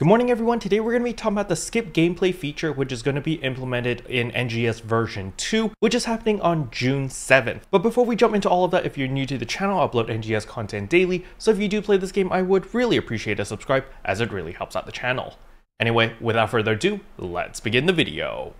Good morning everyone, today we're going to be talking about the skip gameplay feature which is going to be implemented in NGS version 2 which is happening on June 7th. But before we jump into all of that, if you're new to the channel, I upload NGS content daily, so if you do play this game I would really appreciate a subscribe as it really helps out the channel. Anyway, without further ado, let's begin the video.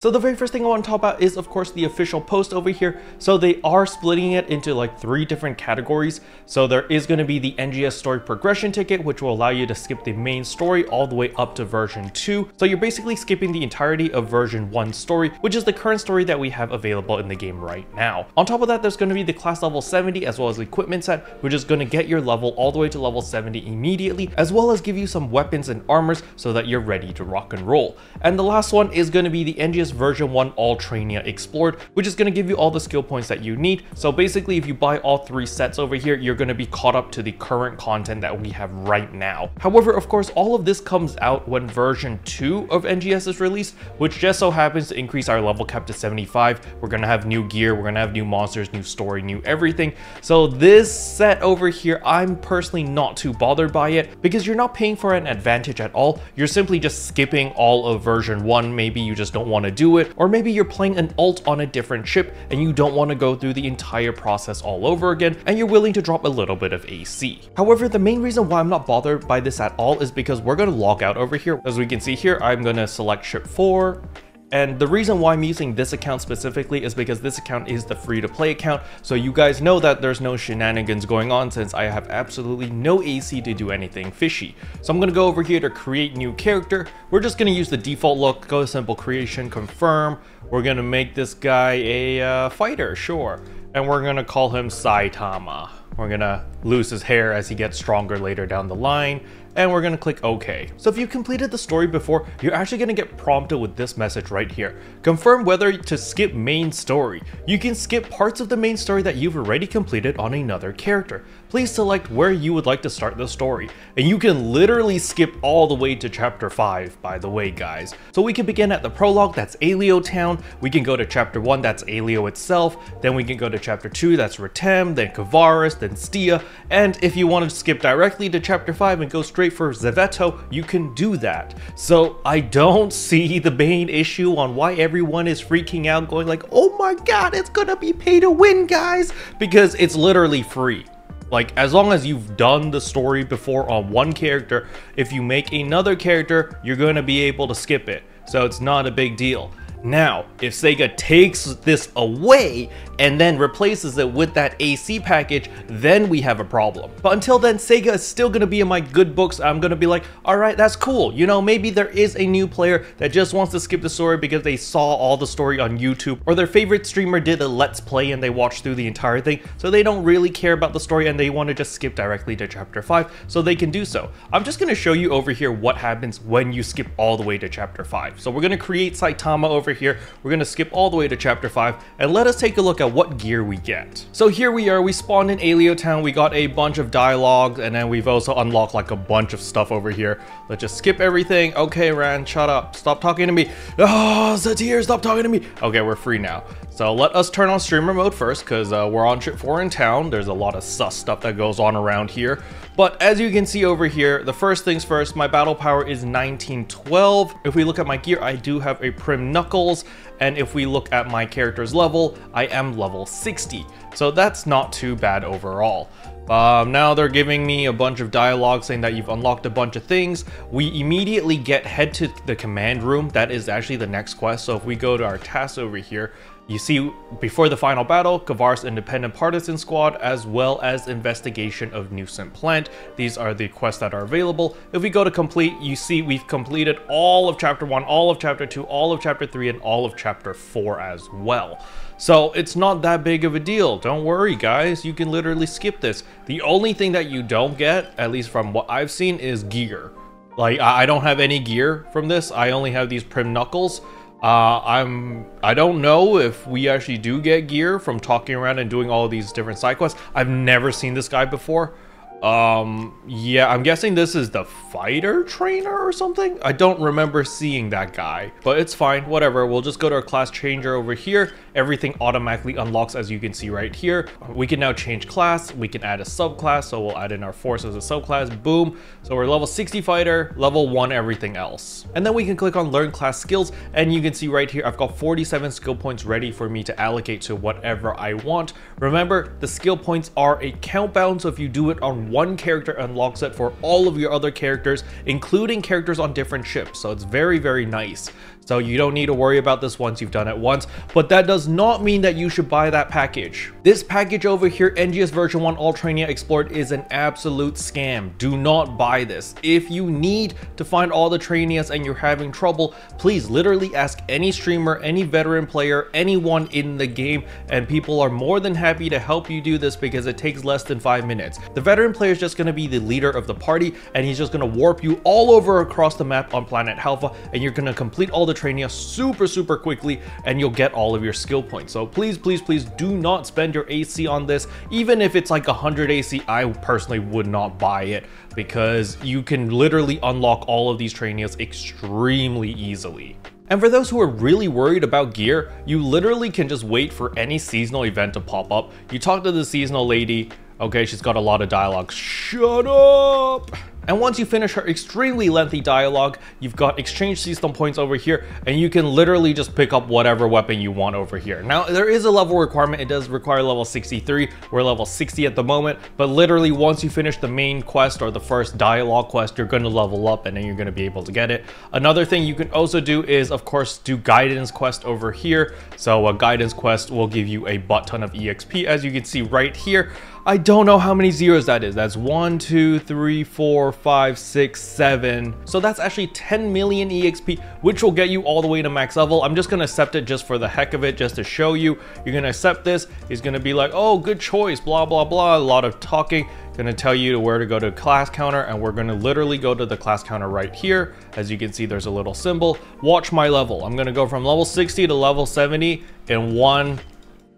So the very first thing I want to talk about is of course the official post over here. So they are splitting it into like three different categories. So there is going to be the NGS story progression ticket, which will allow you to skip the main story all the way up to version 2. So you're basically skipping the entirety of version 1 story, which is the current story that we have available in the game right now. On top of that, there's going to be the class level 70 as well as the equipment set, which is going to get your level all the way to level 70 immediately, as well as give you some weapons and armors so that you're ready to rock and roll. And the last one is going to be the NGS version 1 All Trainia Explored, which is going to give you all the skill points that you need. So basically, if you buy all three sets over here, you're going to be caught up to the current content that we have right now. However, of course, all of this comes out when version 2 of NGS is released, which just so happens to increase our level cap to 75. We're going to have new gear, we're going to have new monsters, new story, new everything. So this set over here, I'm personally not too bothered by it because you're not paying for an advantage at all. You're simply just skipping all of version 1. Maybe you just don't want to do it, or maybe you're playing an alt on a different ship and you don't want to go through the entire process all over again and you're willing to drop a little bit of AC. However, the main reason why I'm not bothered by this at all is because we're going to log out over here. As we can see here, I'm going to select ship 4, and the reason why I'm using this account specifically is because this account is the free to play account. So you guys know that there's no shenanigans going on since I have absolutely no AC to do anything fishy. So I'm to go over here to create new character. We're just to use the default look, go simple creation, confirm. We're to make this guy a uh, fighter, sure. And we're to call him Saitama. We're to lose his hair as he gets stronger later down the line and we're gonna click OK. So if you completed the story before, you're actually gonna get prompted with this message right here. Confirm whether to skip main story. You can skip parts of the main story that you've already completed on another character. Please select where you would like to start the story. And you can literally skip all the way to chapter 5, by the way guys. So we can begin at the prologue, that's Aelio Town. We can go to chapter 1, that's Aelio itself. Then we can go to chapter 2, that's Retem, then Kvaris, then Stia. And if you want to skip directly to chapter 5 and go straight for Zeveto, you can do that. So I don't see the main issue on why everyone is freaking out going like, oh my god, it's gonna be pay to win, guys, because it's literally free. Like, as long as you've done the story before on one character, if you make another character, you're gonna be able to skip it. So it's not a big deal. Now, if Sega takes this away and then replaces it with that AC package, then we have a problem. But until then, Sega is still gonna be in my good books. I'm gonna be like, all right, that's cool. You know, maybe there is a new player that just wants to skip the story because they saw all the story on YouTube, or their favorite streamer did a let's play and they watched through the entire thing, so they don't really care about the story and they want to just skip directly to chapter 5, so they can do so. I'm just gonna show you over here what happens when you skip all the way to chapter 5. So we're gonna create Saitama over here, we're to skip all the way to chapter 5 and let us take a look at what gear we get. So here we are, we spawned in Aelio Town, we got a bunch of dialogue, and then we've also unlocked like a bunch of stuff over here. Let's just skip everything. Okay, Ran, shut up. Stop talking to me. Oh, Zatir, stop talking to me. Okay, we're free now. So let us turn on streamer mode first because uh, we're on trip 4 in town. There's a lot of sus stuff that goes on around here. But as you can see over here, the first things first, my battle power is 1912. If we look at my gear, I do have a Prim Knuckles. And if we look at my character's level, I am level 60. So that's not too bad overall. Um, now they're giving me a bunch of dialogue saying that you've unlocked a bunch of things. We immediately get head to the command room. That is actually the next quest. So if we go to our task over here, you see, before the final battle, Kavar's Independent Partisan Squad, as well as Investigation of Nuisance Plant. These are the quests that are available. If we go to complete, you see we've completed all of Chapter 1, all of Chapter 2, all of Chapter 3, and all of Chapter 4 as well. So it's not that big of a deal. Don't worry, guys. You can literally skip this. The only thing that you don't get, at least from what I've seen, is gear. Like, I don't have any gear from this. I only have these Prim Knuckles. Uh, I'm I don't know if we actually do get gear from talking around and doing all these different side quests. I've never seen this guy before. Um, yeah, I'm guessing this is the fighter trainer or something? I don't remember seeing that guy, but it's fine, whatever. We'll just go to our class changer over here everything automatically unlocks as you can see right here. We can now change class, we can add a subclass, so we'll add in our force as a subclass, boom. So we're level 60 fighter, level 1 everything else. And then we can click on learn class skills, and you can see right here, I've got 47 skill points ready for me to allocate to whatever I want. Remember, the skill points are account bound, so if you do it on one character, unlocks it for all of your other characters, including characters on different ships. So it's very, very nice. So you don't need to worry about this once you've done it once, but that does not mean that you should buy that package. This package over here, NGS version 1 All Trainia Explored is an absolute scam. Do not buy this. If you need to find all the Tranias and you're having trouble, please literally ask any streamer, any veteran player, anyone in the game, and people are more than happy to help you do this because it takes less than five minutes. The veteran player is just going to be the leader of the party and he's just going to warp you all over across the map on planet Halpha and you're going to complete all the Trania super, super quickly and you'll get all of your skill points. So please, please, please do not spend your AC on this. Even if it's like 100 AC, I personally would not buy it because you can literally unlock all of these Tranias extremely easily. And for those who are really worried about gear, you literally can just wait for any seasonal event to pop up. You talk to the seasonal lady, okay, she's got a lot of dialogue. Shut up! And once you finish her extremely lengthy dialogue, you've got exchange system points over here, and you can literally just pick up whatever weapon you want over here. Now, there is a level requirement. It does require level 63. We're level 60 at the moment, but literally once you finish the main quest or the first dialogue quest, you're going to level up and then you're going to be able to get it. Another thing you can also do is, of course, do guidance quest over here. So a guidance quest will give you a butt ton of EXP, as you can see right here. I don't know how many zeros that is. That's one, two, three, four, five, six, seven. So that's actually 10 million EXP, which will get you all the way to max level. I'm just gonna accept it just for the heck of it, just to show you. You're gonna accept this. He's gonna be like, oh, good choice, blah, blah, blah. A lot of talking. Gonna tell you where to go to class counter and we're gonna literally go to the class counter right here. As you can see, there's a little symbol. Watch my level. I'm gonna go from level 60 to level 70 in one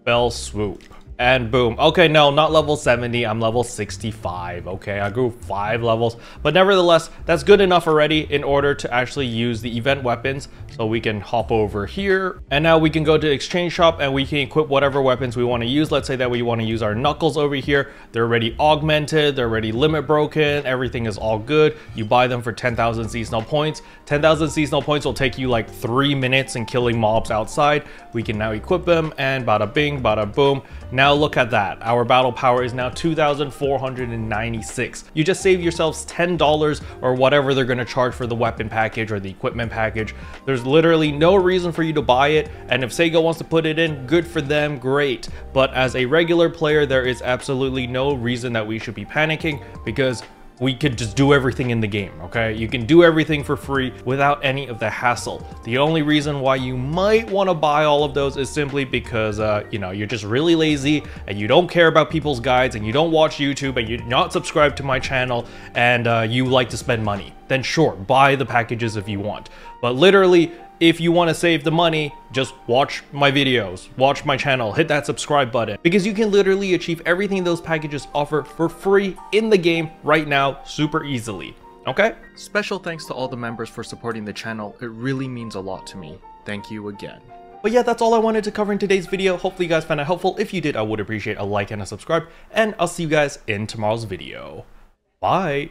fell swoop. And boom. Okay, no, not level 70. I'm level 65. Okay, I grew five levels. But nevertheless, that's good enough already in order to actually use the event weapons. So we can hop over here. And now we can go to exchange shop and we can equip whatever weapons we want to use. Let's say that we want to use our knuckles over here. They're already augmented. They're already limit broken. Everything is all good. You buy them for 10,000 seasonal points. 10,000 seasonal points will take you like three minutes in killing mobs outside. We can now equip them and bada bing, bada boom. Now look at that. Our battle power is now 2,496. You just save yourselves $10 or whatever they're gonna charge for the weapon package or the equipment package. There's literally no reason for you to buy it. And if Sega wants to put it in, good for them, great. But as a regular player, there is absolutely no reason that we should be panicking because we could just do everything in the game, okay? You can do everything for free without any of the hassle. The only reason why you might want to buy all of those is simply because, uh, you know, you're just really lazy and you don't care about people's guides and you don't watch YouTube and you're not subscribed to my channel and uh, you like to spend money. Then sure, buy the packages if you want. But literally, if you want to save the money, just watch my videos, watch my channel, hit that subscribe button because you can literally achieve everything those packages offer for free in the game right now super easily. Okay? Special thanks to all the members for supporting the channel. It really means a lot to me. Thank you again. But yeah, that's all I wanted to cover in today's video. Hopefully you guys found it helpful. If you did, I would appreciate a like and a subscribe. And I'll see you guys in tomorrow's video. Bye!